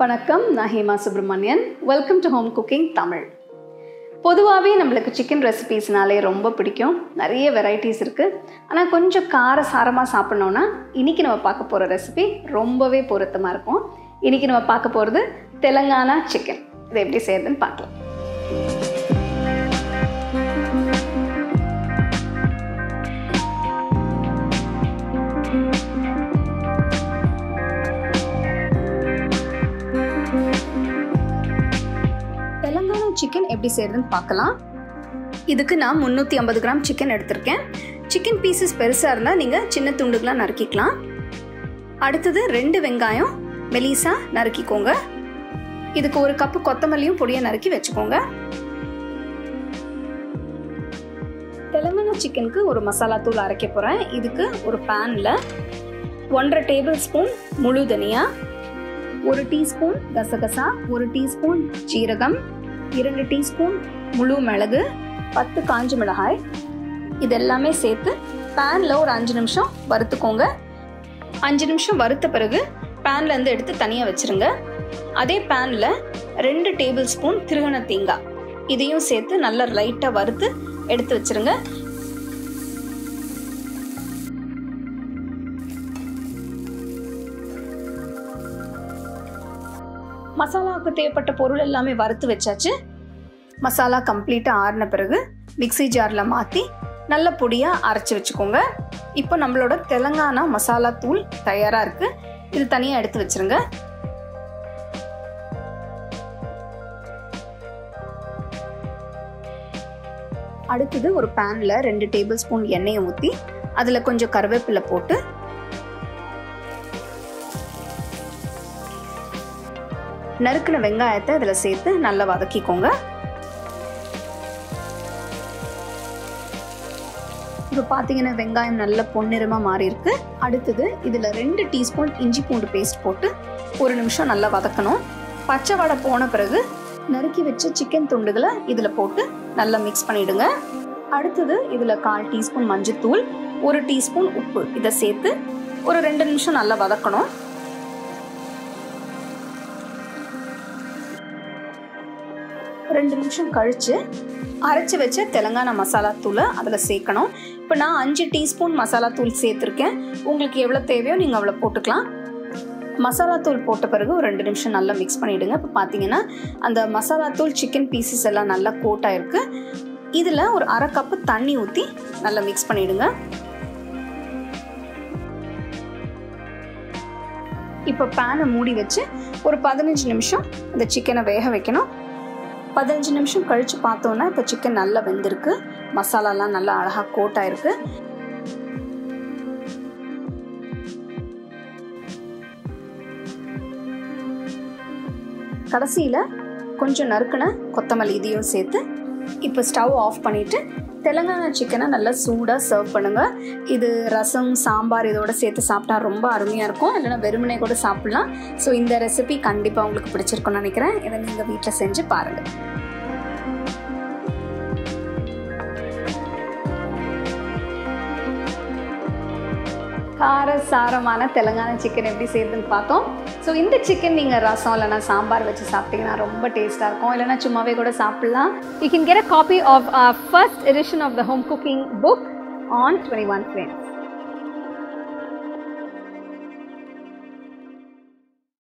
வணக்கம் நான் Hema Subramanian. Welcome to home cooking Tamil. பொதுவாகவே நம்மளுக்கு சிக்கன் ரெசிபீஸ்னாலே ரொம்ப பிடிக்கும். நிறைய வெரைட்டிஸ் இருக்குது ஆனால் கொஞ்சம் கார சாரமாக சாப்பிட்ணுன்னா இன்றைக்கி நம்ம பார்க்க போகிற ரெசிபி ரொம்பவே பொருத்தமாக இருக்கும். இன்றைக்கி நம்ம பார்க்க போகிறது தெலங்கானா சிக்கன் இதை எப்படி செய்யறதுன்னு பார்க்கலாம். சிக்கன் எப்படி செய்யறதுன்னு பார்க்கலாம். இதுக்கு நான் முந்நூற்றி ஐம்பது கிராம் சிக்கன் எடுத்திருக்கேன். சிக்கன் பீசஸ் பெருசாக இருந்தால் நீங்கள் சின்ன துண்டுகளாக நறுக்கிக்கலாம். அடுத்தது ரெண்டு வெங்காயம் மெலிசா நறுக்கிக்கோங்க. இதுக்கு ஒரு கப்பு கொத்தமல்லியும் பொடியை நறுக்கி வச்சுக்கோங்க. தெலங்கானா சிக்கனுக்கு ஒரு மசாலா தூள் அரைக்க போகிறேன் இதுக்கு ஒரு பேனில் ஒன்றரை டேபிள் ஸ்பூன் முழு தனியா ஒரு டீஸ்பூன் கசகசா ஒரு டீஸ்பூன் ஜீரகம் இரண்டு டீஸ்பூன் முழு மிளகு பத்து காஞ்ச மிளகாய். இது எல்லாமே சேர்த்து பேனில் ஒரு அஞ்சு நிமிஷம் வறுத்துக்கோங்க. அஞ்சு நிமிஷம் வறுத்த பிறகு பேன்லேருந்து எடுத்து தனியாக வச்சுருங்க. அதே பேனில் ரெண்டு டேபிள் ஸ்பூன் திருகண தேங்காய். இதையும் சேர்த்து நல்லா லைட்டாக வறுத்து எடுத்து வச்சிருங்க. மசாலாவுக்கு தேவைப்பட்ட பொருள் எல்லாமே வறுத்து வச்சாச்சு. மசாலா கம்ப்ளீட்டாக ஆறின பிறகு மிக்சி ஜாரில் மாற்றி நல்ல பொடியாக அரைச்சி வச்சுக்கோங்க. இப்போ நம்மளோட தெலங்கானா மசாலா தூள் தயாராக இருக்குது இது தனியாக எடுத்து வச்சுருங்க. அடுத்தது ஒரு பேனில் ரெண்டு டேபிள் ஸ்பூன் எண்ணெயை ஊற்றி அதில் கொஞ்சம் கருவேப்பிலை போட்டு நறுக்கின வெங்காயத்தை இதில் சேர்த்து நல்லா வதக்கிக்கோங்க. இப்போ பார்த்தீங்கன்னா வெங்காயம் நல்ல பொன்னிறமாக மாறி இருக்கு அடுத்தது இதில் ரெண்டு டீஸ்பூன் இஞ்சி பூண்டு பேஸ்ட் போட்டு ஒரு நிமிஷம் நல்லா வதக்கணும். பச்சை வடை போன பிறகு நறுக்கி வச்ச சிக்கன் துண்டுகளை இதில் போட்டு நல்லா மிக்ஸ் பண்ணிவிடுங்க அடுத்தது இதில் கால் டீஸ்பூன் மஞ்சத்தூள் ஒரு டீஸ்பூன் உப்பு இதை சேர்த்து ஒரு ரெண்டு நிமிஷம் நல்லா வதக்கணும். ரெண்டு நிமிஷம் கழித்து அரைச்சி வச்ச தெலங்கானா மசாலா தூளை அதில் சேர்க்கணும். இப்போ நான் அஞ்சு டீஸ்பூன் மசாலா தூள் சேர்த்துருக்கேன். உங்களுக்கு எவ்வளோ தேவையோ நீங்கள் அவ்வளோ போட்டுக்கலாம். மசாலா தூள் போட்ட பிறகு ஒரு ரெண்டு நிமிஷம் நல்லா மிக்ஸ் பண்ணிவிடுங்க இப்போ பார்த்தீங்கன்னா அந்த மசாலா தூள் சிக்கன் பீசஸ் எல்லாம் நல்லா கோட் ஆயிருக்கு. இதில் ஒரு அரை கப்பு தண்ணி ஊற்றி நல்லா மிக்ஸ் பண்ணிவிடுங்க இப்போ பேனை மூடி வச்சு ஒரு பதினஞ்சு நிமிஷம் இந்த சிக்கனை வேக வைக்கணும். பதினஞ்சு நிமிஷம் கழித்து பார்த்தோன்னா இப்போ சிக்கன் நல்லா வெந்திருக்கு. மசாலாலாம் நல்லா அழகாக கோட் ஆயிருக்கு. கடைசியில் கொஞ்சம் நறுக்கின கொத்தமல்லி இதையும் சேர்த்து இப்போ ஸ்டவ் ஆஃப் பண்ணிவிட்டு தெலங்கானா சிக்கனை நல்லா சூடாக சர்வ் பண்ணுங்கள் இது ரசம் சாம்பார் இதோட சேர்த்து சாப்பிட்டா ரொம்ப அருமையாக இருக்கும். இல்லைனா வெறுமனே கூட சாப்பிட்லாம். ஸோ இந்த ரெசிபி கண்டிப்பாக உங்களுக்கு பிடிச்சிருக்கும்னு நினைக்கிறேன். இதை நீங்கள் வீட்டில் செஞ்சு பாருங்கள் கார சாரமான தெலுங்கானா சிக்கன் எப்படி செய்யுதுன்னு பார்த்தோம். ஸோ இந்த சிக்கன் நீங்கள் ரசம் இல்லைனா சாம்பார் வச்சு சாப்பிட்டீங்கன்னா ரொம்ப டேஸ்ட்டாக இருக்கும். இல்லைனா சும்மாவே கூட சாப்பிட்லாம். You can get a copy of first edition of the home cooking book on twenty one friends